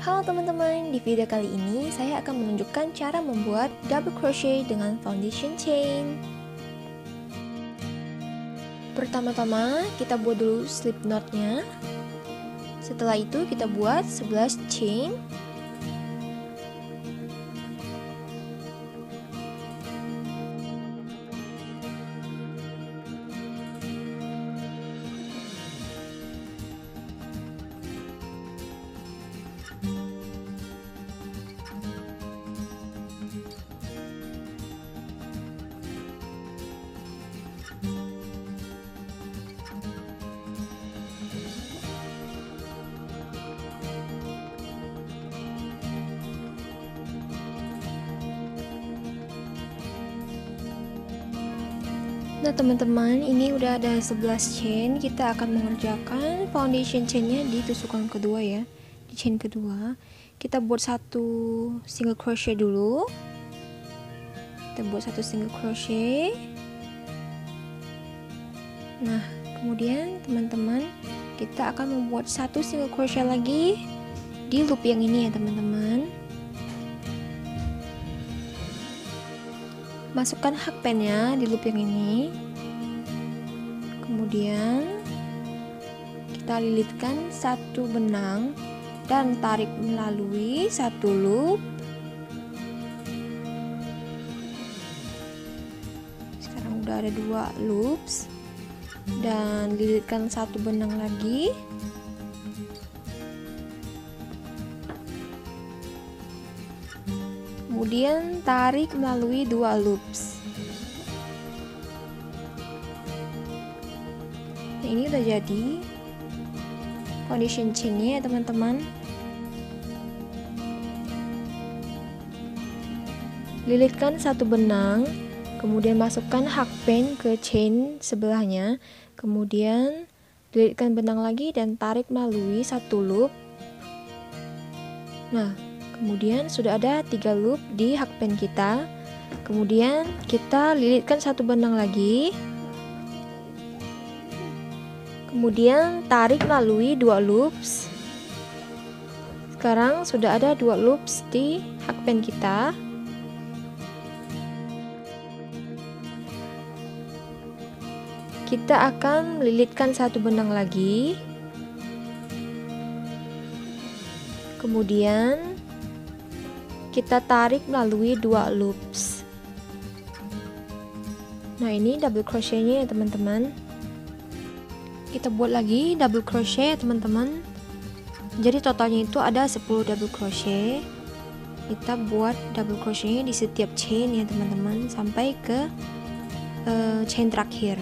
Halo teman-teman, di video kali ini saya akan menunjukkan cara membuat double crochet dengan foundation chain. Pertama-tama kita buat dulu slip knotnya. Setelah itu kita buat 11 chain Nah teman-teman ini udah ada 11 chain. Kita akan mengerjakan foundation chainnya di tusukan kedua ya. Di chain kedua kita buat satu single crochet dulu. Kita buat satu single crochet. Nah kemudian teman-teman kita akan membuat satu single crochet lagi di loop yang ini ya teman-teman masukkan hakpennya di loop yang ini. Kemudian kita lilitkan satu benang dan tarik melalui satu loop. Sekarang udah ada dua loops. Dan lilitkan satu benang lagi kemudian tarik melalui dua loops. Nah ini udah jadi foundation chainnya ya teman-teman. Lilitkan satu benang kemudian masukkan hakpen ke chain sebelahnya. Kemudian lilitkan benang lagi dan tarik melalui satu loop. Nah kemudian sudah ada tiga loop di hakpen kita. Kemudian kita lilitkan satu benang lagi. Kemudian tarik melalui dua loops. Sekarang sudah ada dua loops di hakpen kita. Kita akan lilitkan satu benang lagi. Kemudian kita tarik melalui dua loops. Nah ini double crochetnya ya teman-teman. Kita buat lagi double crochet teman-teman. Jadi totalnya itu ada 10 double crochet. Kita buat double crochetnya di setiap chain ya teman-teman sampai ke uh, chain terakhir.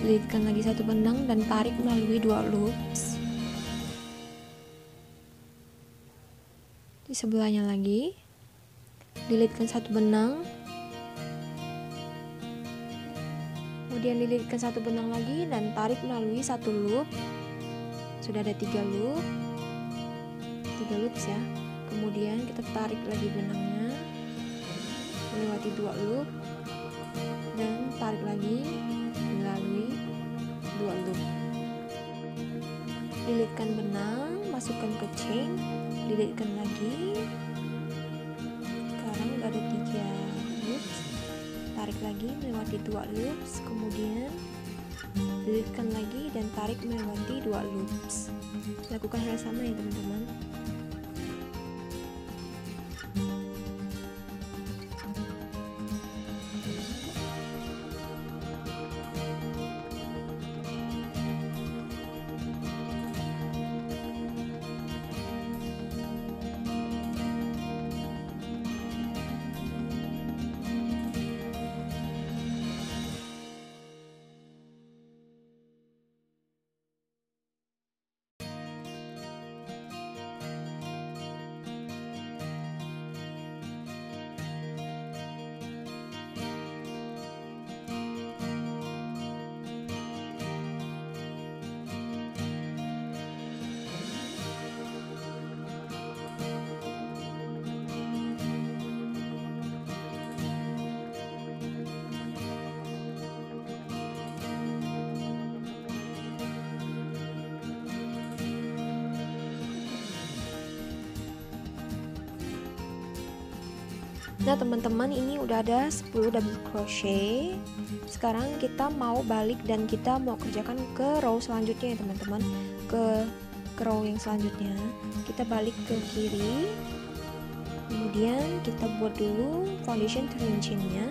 Lilitkan lagi satu benang dan tarik melalui dua loops di sebelahnya lagi. Lilitkan satu benang. Kemudian lilitkan satu benang lagi dan tarik melalui satu loop. Sudah ada tiga loop. Tiga loops ya. Kemudian kita tarik lagi benangnya. Melewati dua loop. Dan tarik lagi melalui dua loop. Lilitkan benang masukkan ke chain lilitkan lagi. Sekarang ada tiga loops. Tarik lagi melewati dua loops kemudian lilitkan lagi dan tarik melewati dua loops. Lakukan hal sama ya teman-teman Nah teman-teman ini udah ada 10 double crochet. Sekarang kita mau balik dan kita mau kerjakan ke row selanjutnya ya teman-teman. Ke, ke row yang selanjutnya. Kita balik ke kiri. Kemudian kita buat dulu foundation turning chainnya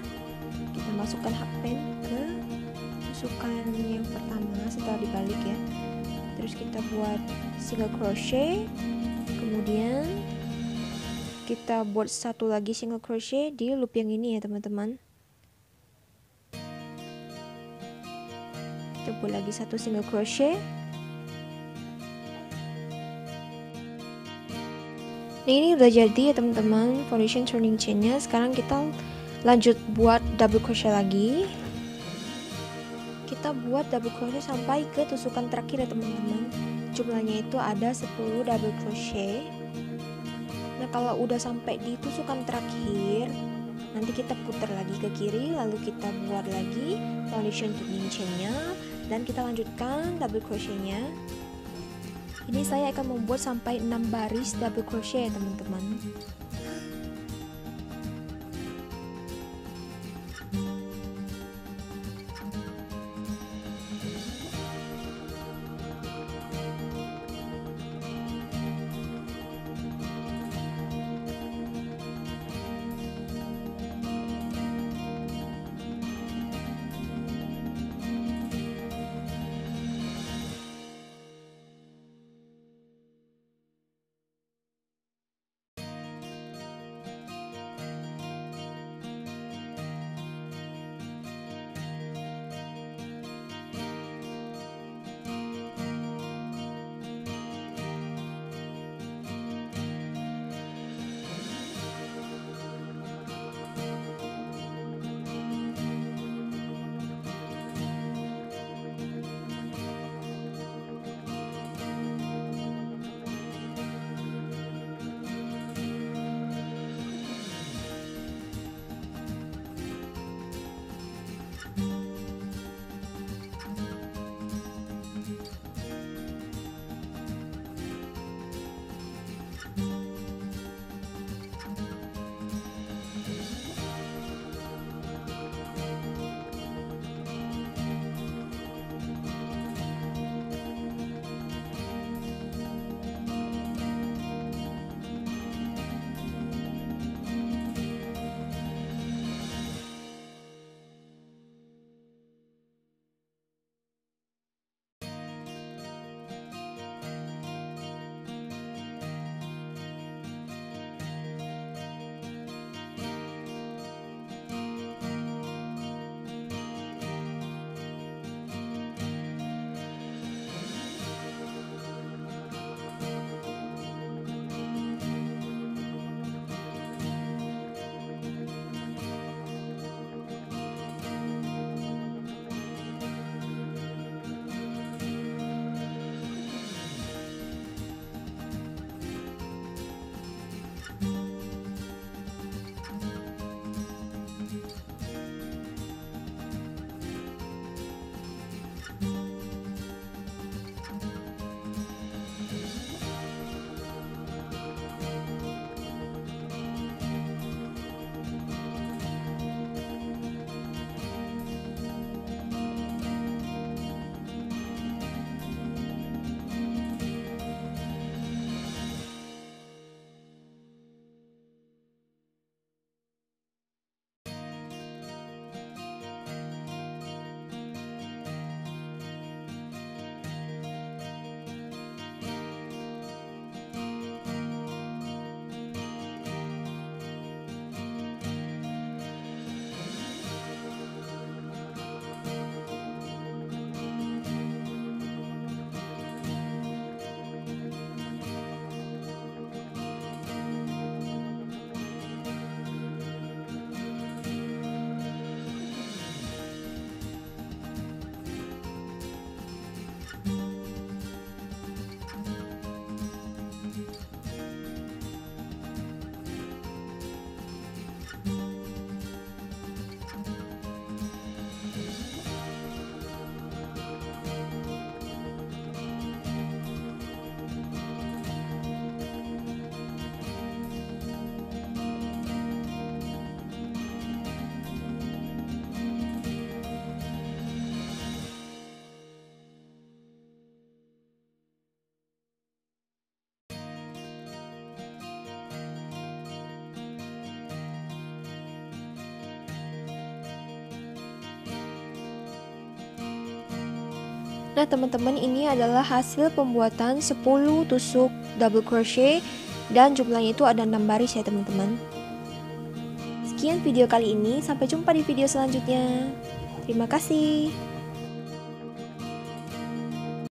Kita masukkan hakpen ke tusukan yang pertama setelah dibalik ya. Terus kita buat single crochet. Kemudian kita buat satu lagi single crochet di loop yang ini ya teman-teman. Kita buat lagi satu single crochet. Nah ini udah jadi ya teman-teman foundation turning chainnya. Sekarang kita lanjut buat double crochet lagi. Kita buat double crochet sampai ke tusukan terakhir ya teman-teman. Jumlahnya itu ada 10 double crochet kalau udah sampai di tusukan terakhir Nanti kita putar lagi ke kiri Lalu kita buat lagi foundation turning chainnya Dan kita lanjutkan double crochetnya. Ini saya akan membuat sampai 6 baris double crochet teman-teman Nah teman-teman ini adalah hasil pembuatan 10 tusuk double crochet dan jumlahnya itu ada 6 baris ya teman-teman. Sekian video kali ini, sampai jumpa di video selanjutnya. Terima kasih.